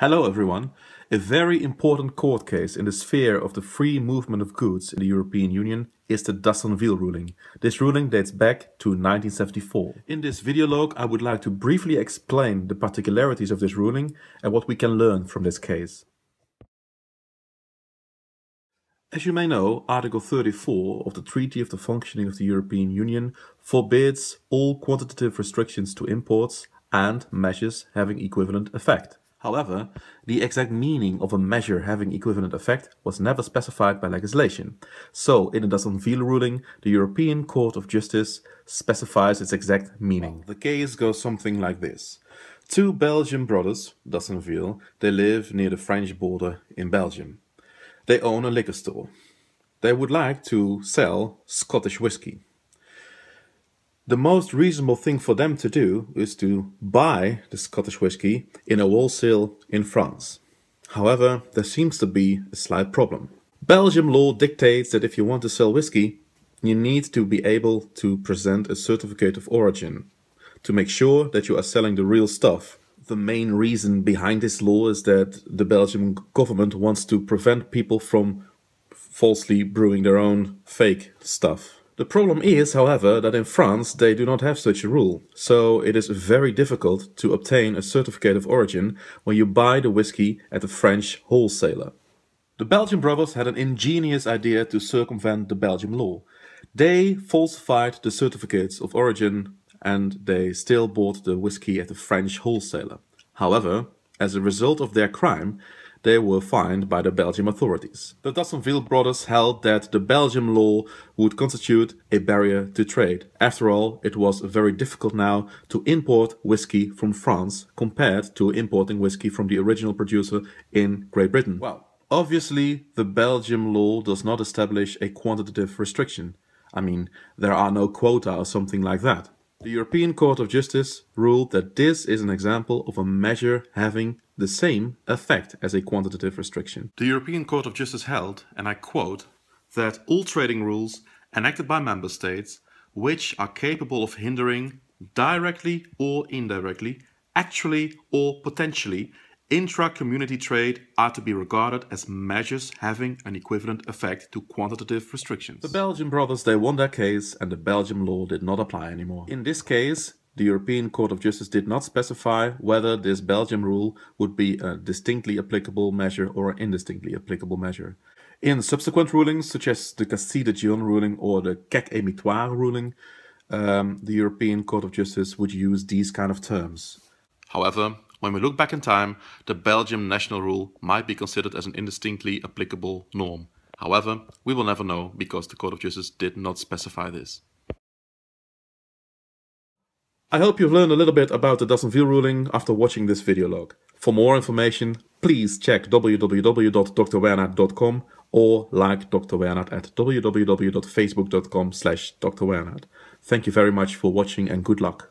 Hello everyone. A very important court case in the sphere of the free movement of goods in the European Union is the Dassonville ruling. This ruling dates back to 1974. In this video log I would like to briefly explain the particularities of this ruling and what we can learn from this case. As you may know, Article 34 of the Treaty of the Functioning of the European Union forbids all quantitative restrictions to imports and measures having equivalent effect. However, the exact meaning of a measure having equivalent effect was never specified by legislation. So, in the Dassonville ruling, the European Court of Justice specifies its exact meaning. The case goes something like this. Two Belgian brothers, Dassonville, they live near the French border in Belgium. They own a liquor store. They would like to sell Scottish whiskey the most reasonable thing for them to do is to buy the Scottish whisky in a wholesale in France. However, there seems to be a slight problem. Belgium law dictates that if you want to sell whisky, you need to be able to present a certificate of origin to make sure that you are selling the real stuff. The main reason behind this law is that the Belgian government wants to prevent people from falsely brewing their own fake stuff. The problem is, however, that in France they do not have such a rule, so it is very difficult to obtain a certificate of origin when you buy the whiskey at a French wholesaler. The Belgian brothers had an ingenious idea to circumvent the Belgian law. They falsified the certificates of origin and they still bought the whiskey at a French wholesaler. However, as a result of their crime, they were fined by the Belgian authorities. The Dassonville brothers held that the Belgian law would constitute a barrier to trade. After all, it was very difficult now to import whiskey from France compared to importing whiskey from the original producer in Great Britain. Well, obviously the Belgian law does not establish a quantitative restriction. I mean, there are no quota or something like that. The European Court of Justice ruled that this is an example of a measure having the same effect as a quantitative restriction. The European Court of Justice held, and I quote, that all trading rules enacted by member states which are capable of hindering, directly or indirectly, actually or potentially, intra-community trade are to be regarded as measures having an equivalent effect to quantitative restrictions. The Belgian brothers, they won their case and the Belgian law did not apply anymore. In this case, the European Court of Justice did not specify whether this Belgian rule would be a distinctly applicable measure or an indistinctly applicable measure. In subsequent rulings, such as the Cassis de Dijon ruling or the Keck Mithouard ruling, um, the European Court of Justice would use these kind of terms. However, when we look back in time, the Belgium national rule might be considered as an indistinctly applicable norm. However, we will never know because the Court of Justice did not specify this. I hope you've learned a little bit about the Dassonville ruling after watching this video log. For more information, please check www.drwernaart.com or like Dr. Wernaart at www.facebook.com slash. Thank you very much for watching and good luck.